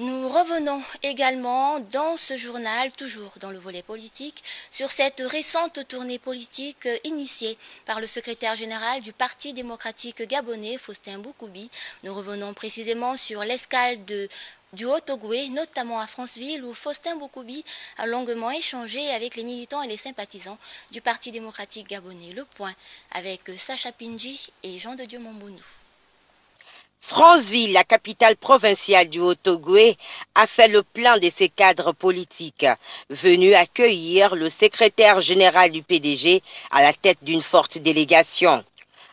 Nous revenons également dans ce journal, toujours dans le volet politique, sur cette récente tournée politique initiée par le secrétaire général du Parti démocratique gabonais, Faustin Boukoubi. Nous revenons précisément sur l'escale du Haut-Ogoué, notamment à Franceville, où Faustin Boukoubi a longuement échangé avec les militants et les sympathisants du Parti démocratique gabonais. Le point avec Sacha Pinji et Jean de Dieu Mombounou. Franceville, la capitale provinciale du Haut-Ogoué, a fait le plein de ses cadres politiques, venus accueillir le secrétaire général du PDG à la tête d'une forte délégation.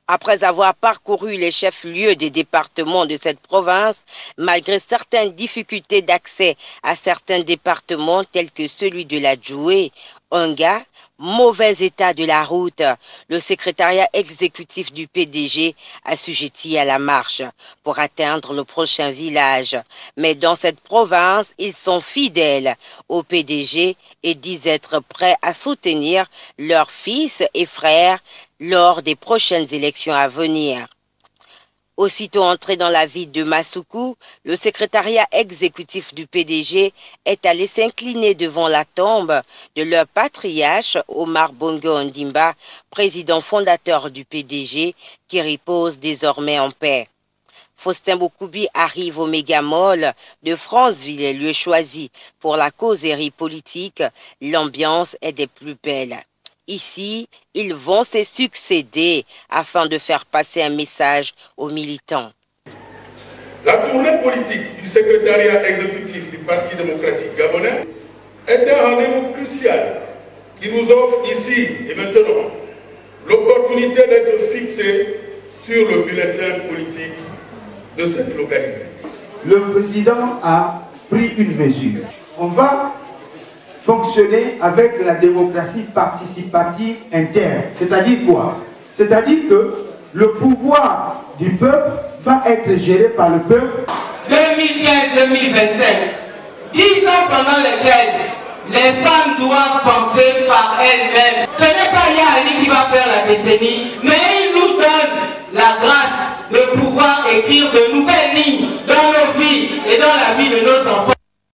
Après avoir parcouru les chefs-lieux des départements de cette province, malgré certaines difficultés d'accès à certains départements tels que celui de la Djoué, Onga, mauvais état de la route, le secrétariat exécutif du PDG assujetti à la marche pour atteindre le prochain village. Mais dans cette province, ils sont fidèles au PDG et disent être prêts à soutenir leurs fils et frères lors des prochaines élections à venir. Aussitôt entré dans la ville de Masuku, le secrétariat exécutif du PDG est allé s'incliner devant la tombe de leur patriarche Omar Bongo Ondimba, président fondateur du PDG, qui repose désormais en paix. Faustin Boukoubi arrive au mégamol de Franceville, lieu choisi pour la causerie politique. L'ambiance est des plus belles. Ici, ils vont se succéder afin de faire passer un message aux militants. La tournée politique du secrétariat exécutif du Parti démocratique gabonais est un rendez-vous crucial qui nous offre ici et maintenant l'opportunité d'être fixé sur le bulletin politique de cette localité. Le président a pris une mesure. On va fonctionner avec la démocratie participative interne. C'est-à-dire quoi? C'est-à-dire que le pouvoir du peuple va être géré par le peuple. 2015-2025, 10 ans pendant lesquels les femmes doivent penser par elles-mêmes. Ce n'est pas Yahali qui va faire la décennie, mais il nous donne la grâce de pouvoir écrire de nouvelles lignes dans nos vies et dans la vie de nos enfants.